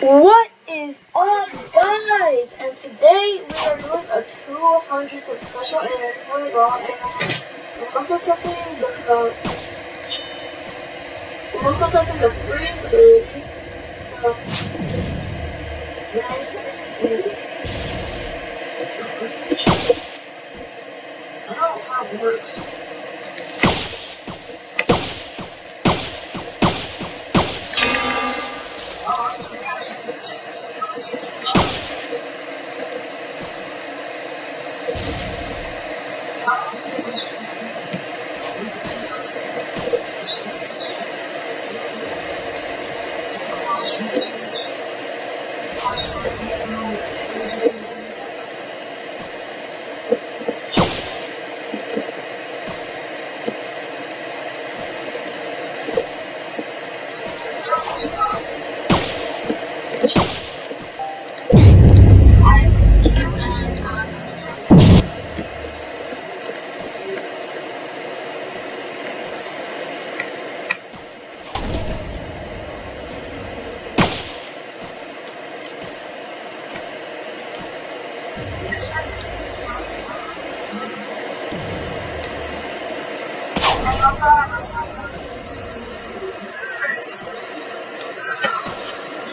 What is up, guys? And today we are doing a 200 sub special inventory raw, and we're also testing the uh, we're also testing the freeze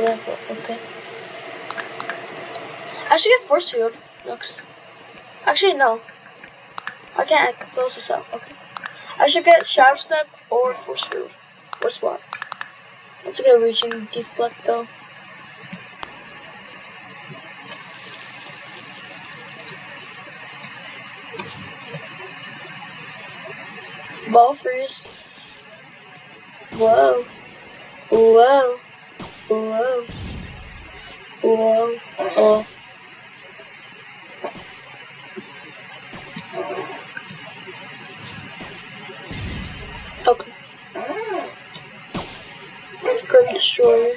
okay. I should get force field Looks. Actually, no. I can't close this out. Okay. I should get shadow step or force field. Which one? Let's get raging deflect though. Ball freeze. Whoa. Whoa. Whoa. Whoa. Oh. Okay. Grim Destroyer.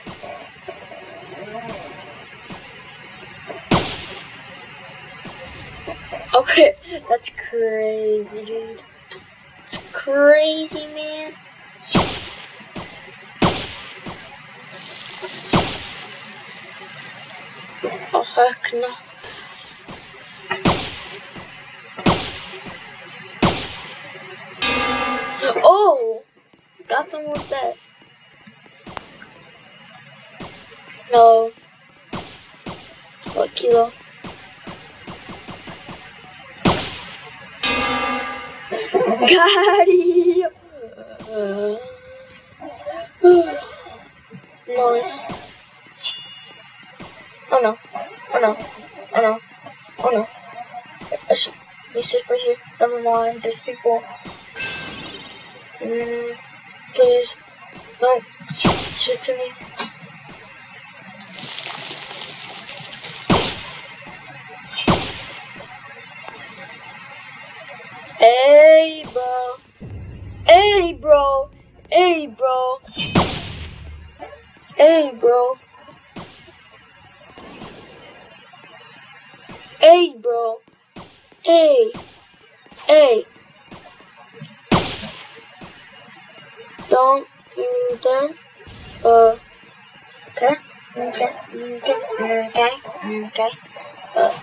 Oh, heck no. Oh! Got some with that. No. What kilo? Got him! nice. Oh no. Oh no. Oh no. Oh no. I should be safe right here. Never mind. There's people. Mm, please. Don't shoot to me. Hey, bro. Hey, bro. Hey, bro. Hey, bro. Hey, bro. Hey. Hey. Don't dare. Uh. Okay. Okay. Okay. Okay. Okay. Uh.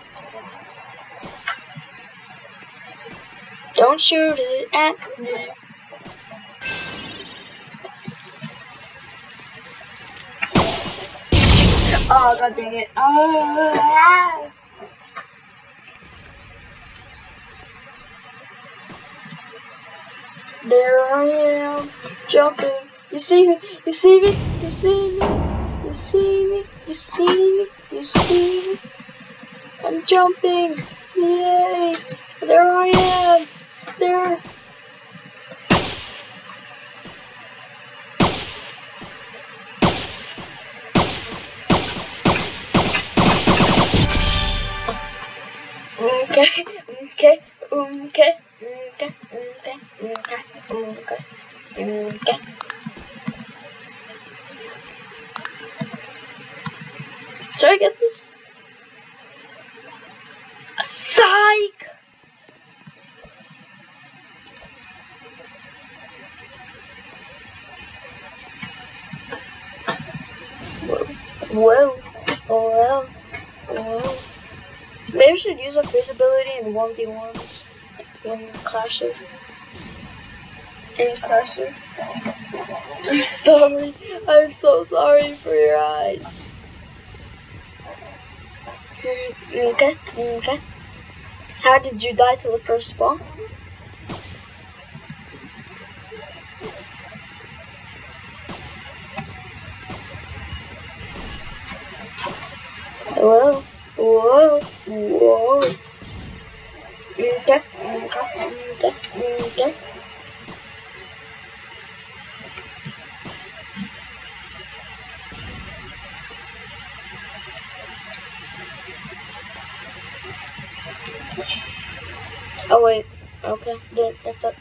Don't shoot it at me. Oh, god dang it. Oh, There I am, jumping. You see me? You see me? You see me? You see me? You see me? You see me? I'm jumping. Okay. Should I get this? Psych! Whoa. Whoa. Whoa. Maybe we should use our face ability in 1v1s. In clashes. In clashes. I'm sorry. I'm so sorry for your eyes. Mm, Okay, mm, okay. How did you die to the first spawn? Whoa, whoa, whoa. Mm, okay, mm, okay, okay, okay. Oh wait, okay, did that's up.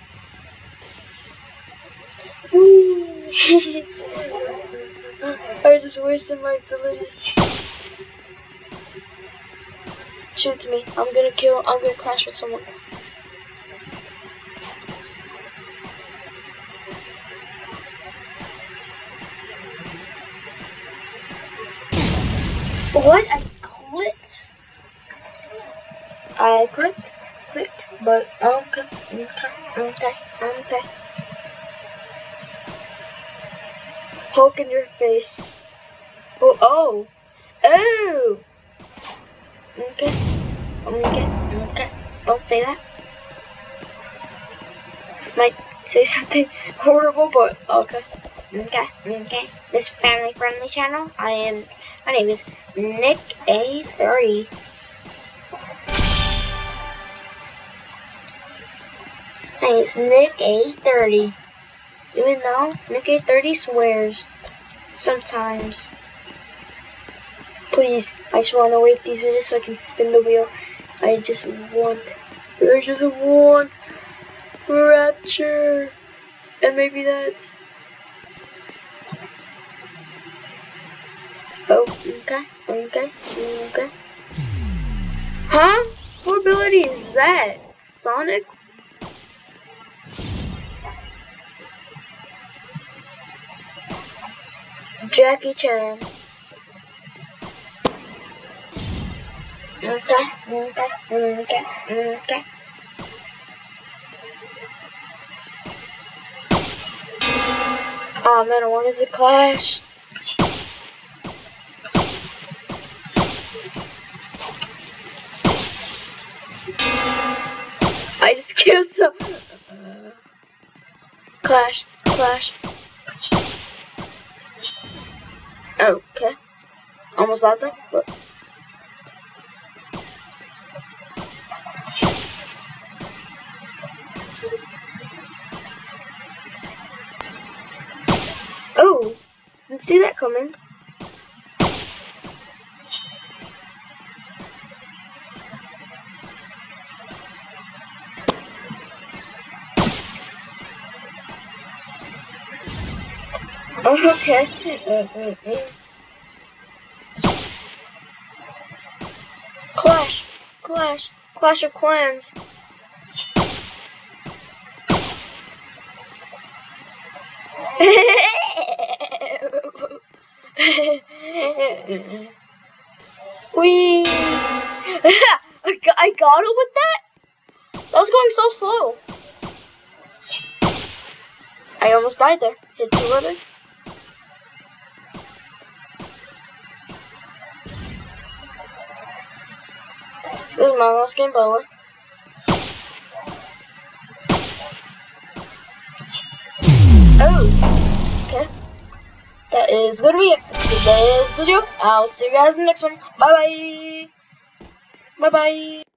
I just wasted my ability. Shoot to me. I'm gonna kill. I'm gonna clash with someone. What? I clicked. I clicked, but okay, okay, okay, okay. Hulk in your face. Oh, oh, oh. Okay, okay, okay. Don't say that. Might say something horrible, but okay. Okay, okay. This family friendly channel. I am. My name is Nick A30. It's Nick A30. Do you know? Nick A30 swears. Sometimes. Please, I just want to wait these minutes so I can spin the wheel. I just want, I just want rapture. And maybe that. Oh, okay, okay, okay. Huh? What ability is that? Sonic? Jackie Chan. Okay, okay, okay, okay. Oh man, I wanted to clash. I just killed some. Clash, clash. Oh, okay. Almost out there, but. Oh, didn't see that coming. Oh, okay. Clash, Clash, Clash of Clans. Wee! I got, him with that? That was going so slow. I almost died there. Hit 200. This is my last game, by the way. Oh, okay. That is gonna be it for today's video. I'll see you guys in the next one. Bye bye. Bye bye.